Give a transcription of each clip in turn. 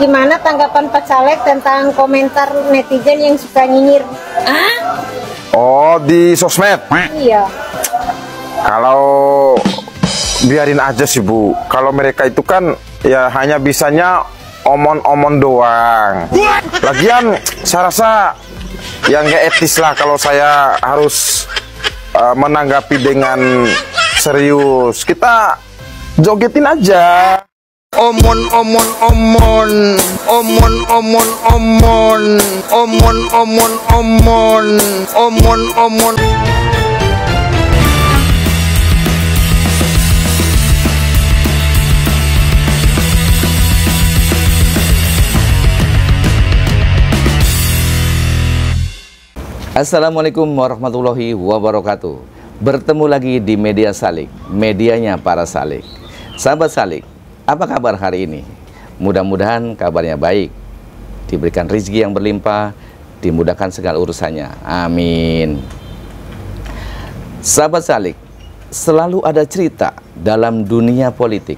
Gimana tanggapan Pak Caleg tentang komentar netizen yang suka nyinyir? Oh, di sosmed. Iya. Kalau biarin aja sih Bu. Kalau mereka itu kan ya hanya bisanya omon-omon doang. Lagian saya rasa yang nggak etis lah kalau saya harus uh, menanggapi dengan serius. Kita jogetin aja. Omon omon omon. Omon omon omon. Omon omon omon. Omon omon. Assalamualaikum warahmatullahi wabarakatuh. Bertemu lagi di Media Salik. Medianya para Salik. Sahabat Salik, apa kabar hari ini? Mudah-mudahan kabarnya baik Diberikan rezeki yang berlimpah Dimudahkan segala urusannya Amin Sahabat Salik Selalu ada cerita dalam dunia politik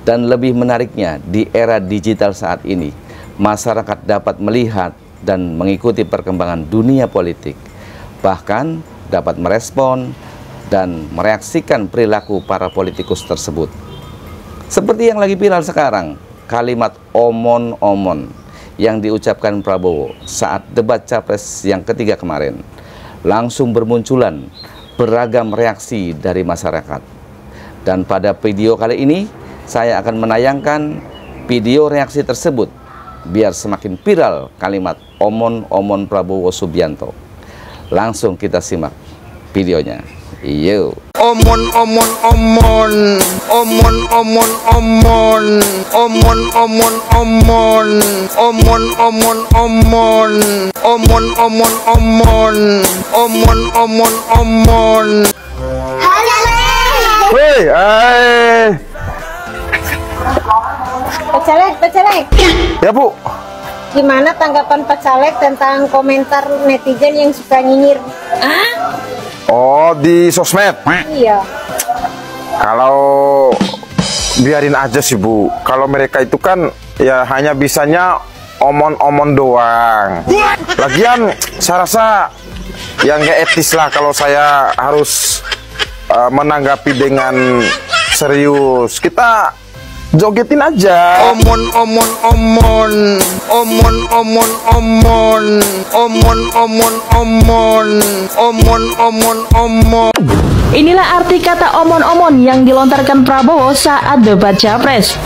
Dan lebih menariknya di era digital saat ini Masyarakat dapat melihat dan mengikuti perkembangan dunia politik, bahkan dapat merespon dan mereaksikan perilaku para politikus tersebut. Seperti yang lagi viral sekarang, kalimat omon-omon yang diucapkan Prabowo saat debat capres yang ketiga kemarin, langsung bermunculan beragam reaksi dari masyarakat. Dan pada video kali ini, saya akan menayangkan video reaksi tersebut biar semakin viral kalimat omon-omon Prabowo Subianto. Langsung kita simak videonya. Yo. Omon omon omon omon omon omon omon omon omon omon omon omon omon omon omon omon omon omon Hei, eh, Pak Caleg, Pak Caleg. ya Bu. Gimana tanggapan Pak Caleg tentang komentar netizen yang suka nyinyir? Oh, di sosmed. Iya. Kalau biarin aja sih Bu. Kalau mereka itu kan ya hanya bisanya omon-omon doang. Lagian saya rasa yang nggak etis lah kalau saya harus uh, menanggapi dengan serius. Kita jogetin aja. Omon omon omon. Omon omon omon. Omon omon omon. Omon omon omon Inilah arti kata omon-omon yang dilontarkan Prabowo saat debat Capres.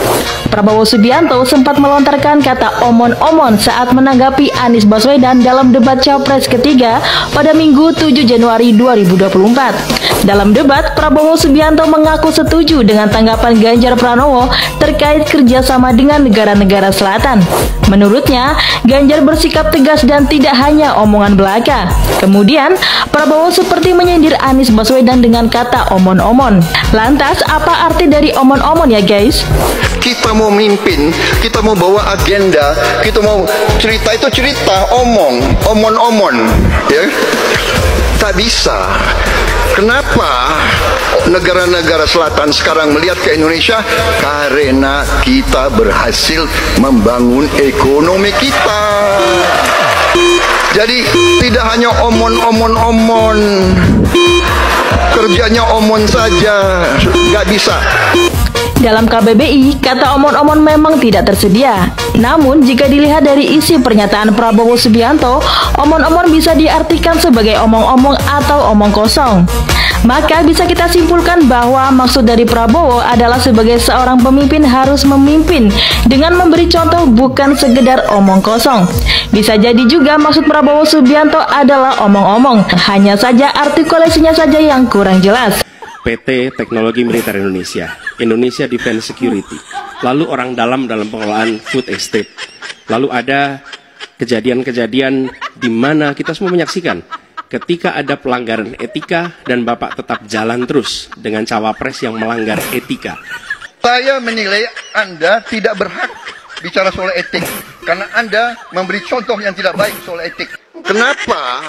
Prabowo Subianto sempat melontarkan kata omon-omon saat menanggapi Anies Baswedan dalam debat Capres ketiga pada Minggu 7 Januari 2024. Dalam debat, Prabowo Subianto mengaku setuju dengan tanggapan Ganjar Pranowo terkait kerjasama dengan negara-negara selatan. Menurutnya, Ganjar bersikap tegas dan tidak hanya omongan belaka. Kemudian, Prabowo seperti menyindir Anies Baswedan dengan kata omon-omon. Lantas, apa arti dari omon-omon ya guys? kita mau mimpin, kita mau bawa agenda, kita mau cerita itu cerita, omong, omon-omon, ya. Tak bisa. Kenapa negara-negara selatan sekarang melihat ke Indonesia? Karena kita berhasil membangun ekonomi kita. Jadi tidak hanya omon-omon-omon, kerjanya omon saja, nggak bisa. Dalam KBBI, kata omon-omon memang tidak tersedia. Namun, jika dilihat dari isi pernyataan Prabowo Subianto, omon-omon bisa diartikan sebagai omong-omong atau omong kosong. Maka bisa kita simpulkan bahwa maksud dari Prabowo adalah sebagai seorang pemimpin harus memimpin dengan memberi contoh bukan sekedar omong kosong. Bisa jadi juga maksud Prabowo Subianto adalah omong-omong, hanya saja artikulasinya saja yang kurang jelas. PT Teknologi Militer Indonesia, Indonesia Defense Security, lalu orang dalam dalam pengelolaan food estate, lalu ada kejadian-kejadian di mana kita semua menyaksikan ketika ada pelanggaran etika dan Bapak tetap jalan terus dengan cawapres yang melanggar etika. Saya menilai Anda tidak berhak bicara soal etik karena Anda memberi contoh yang tidak baik soal etik. Kenapa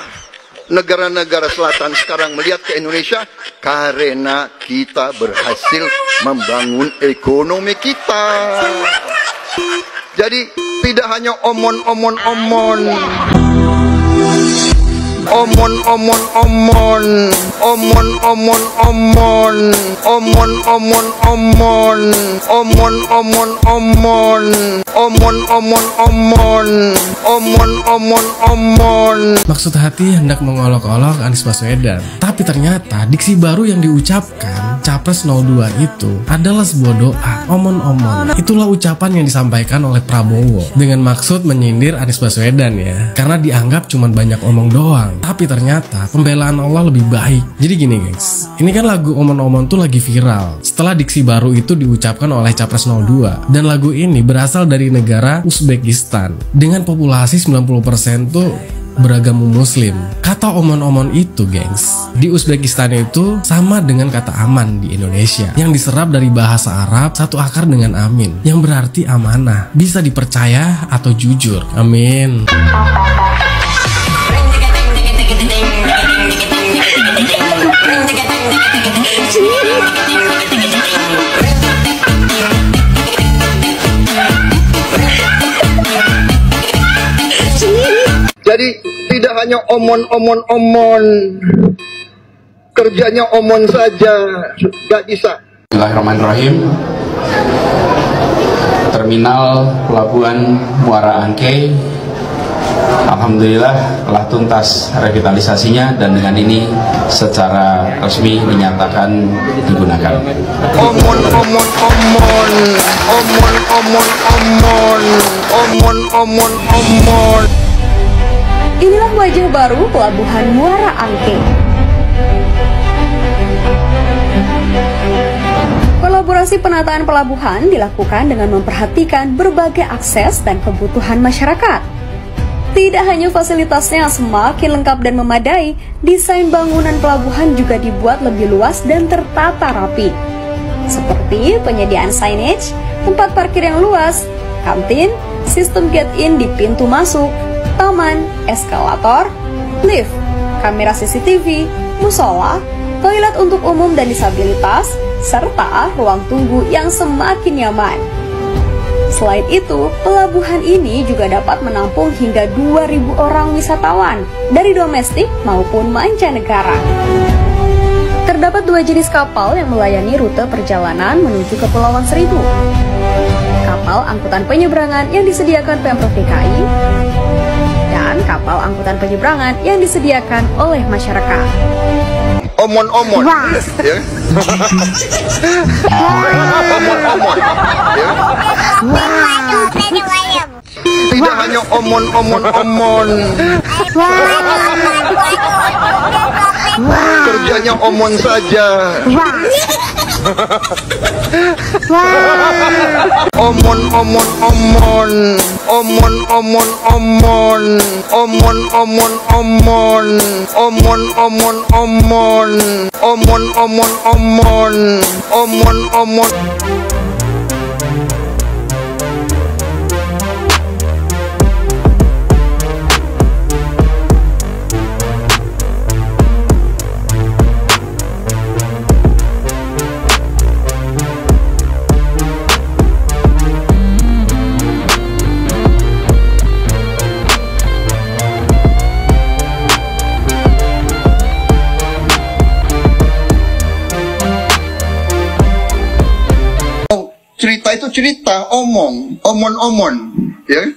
negara-negara selatan sekarang melihat ke Indonesia? Karena kita berhasil membangun ekonomi kita. Jadi tidak hanya omon-omon-omon omon omon omon omon omon omon omon. Omon omon omon. Maksud hati hendak mengolok-olok Anies Baswedan. Tapi ternyata diksi baru yang diucapkan Capres 02 itu adalah sebuah doa omon-omon itulah ucapan yang disampaikan oleh Prabowo dengan maksud menyindir Anies Baswedan ya. Karena dianggap cuman banyak omong doang. Tapi ternyata pembelaan Allah lebih baik. Jadi gini guys ini kan lagu omon-omon tuh lagi viral. Setelah diksi baru itu diucapkan oleh Capres 02 dan lagu ini berasal dari negara Uzbekistan dengan populasi 90% tuh beragama muslim. Kata omon-omon itu, gengs, di Uzbekistan itu sama dengan kata aman di Indonesia yang diserap dari bahasa Arab satu akar dengan amin yang berarti amanah, bisa dipercaya atau jujur. Amin. Jadi tidak hanya omon-omon-omon Kerjanya omon saja. Gak bisa. Bismillahirrahmanirrahim. Terminal Pelabuhan Muara Angke. Alhamdulillah telah tuntas revitalisasinya dan dengan ini secara resmi dinyatakan digunakan. Omon-omon-omon Omon-omon-omon Omon-omon-omon Inilah wajah baru Pelabuhan Muara Angke. Kolaborasi penataan pelabuhan dilakukan dengan memperhatikan berbagai akses dan kebutuhan masyarakat. Tidak hanya fasilitasnya semakin lengkap dan memadai, desain bangunan pelabuhan juga dibuat lebih luas dan tertata rapi. Seperti penyediaan signage, tempat parkir yang luas, kantin, sistem gate-in di pintu masuk, taman, eskalator, lift, kamera CCTV, musola, toilet untuk umum dan disabilitas, serta ruang tunggu yang semakin nyaman. Selain itu, pelabuhan ini juga dapat menampung hingga 2.000 orang wisatawan dari domestik maupun mancanegara. Terdapat dua jenis kapal yang melayani rute perjalanan menuju Kepulauan Seribu. Kapal angkutan penyeberangan yang disediakan Pemprov DKI kapal angkutan penyeberangan yang disediakan oleh masyarakat. Omon-omon. Ya. Omon-omon. Ya. Tidak hanya omon-omon-omon Kerjanya omon saja omon omon omon. Omon omon omon. Omon omon omon. Omon omon omon. Omon omon omon. Omon omon. Itu cerita, omong, omon-omon, ya.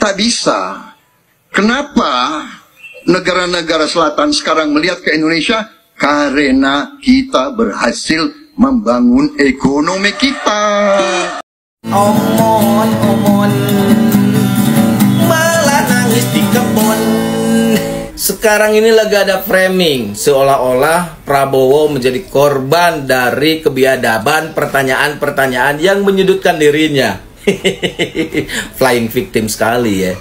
Tak bisa. Kenapa negara-negara selatan sekarang melihat ke Indonesia? Karena kita berhasil membangun ekonomi kita. Omon, omon Malah nangis di Sekarang ini lagi ada framing. Seolah-olah Prabowo menjadi korban dari kebiadaban pertanyaan-pertanyaan yang menyudutkan dirinya. Flying victim sekali ya.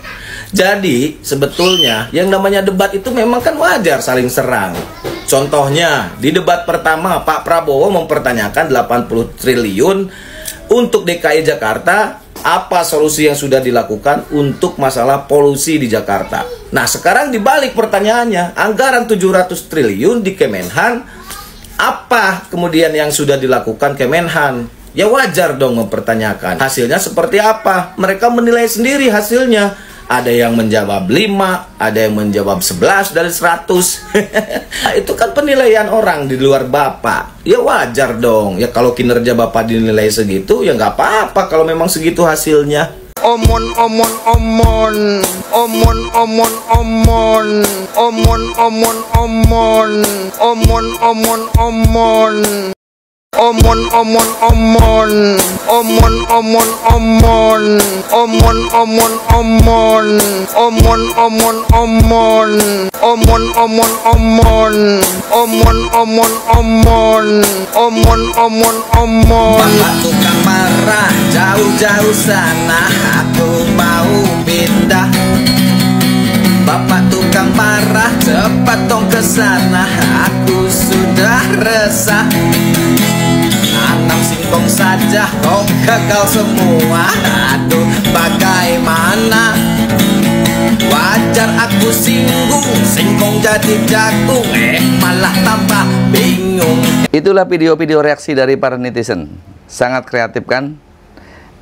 Jadi sebetulnya yang namanya debat itu memang kan wajar saling serang. Contohnya di debat pertama Pak Prabowo mempertanyakan 80 triliun untuk DKI Jakarta apa solusi yang sudah dilakukan untuk masalah polusi di Jakarta. Nah, sekarang dibalik pertanyaannya, anggaran 700 triliun di Kemenhan apa kemudian yang sudah dilakukan Kemenhan? ya wajar dong mempertanyakan. Hasilnya seperti apa? Mereka menilai sendiri hasilnya. Ada yang menjawab 5, ada yang menjawab 11 dari 100. nah, itu kan penilaian orang di luar Bapak. Ya wajar dong. Ya kalau kinerja Bapak dinilai segitu, ya nggak apa-apa kalau memang segitu hasilnya. Omon omon omon omon omon omon omon omon omon omon omon omon Omon omon omon. Omon omon omon. Omon omon omon. Omon omon omon. Omon omon omon. Omon omon omon. Omon omon omon. Tukang marah jauh-jauh sana. Aku mau pindah. Bapak tukang marah cepat dong ke sana. Aku sudah resah kok gagal semua Aduh bagaimana Wajar aku singgung Singkong jadi jagung Eh malah tambah bingung Itulah video-video reaksi dari para netizen. Sangat kreatif kan?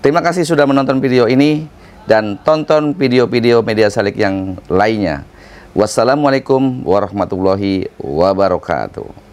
Terima kasih sudah menonton video ini dan tonton video-video media salik yang lainnya. Wassalamualaikum warahmatullahi wabarakatuh.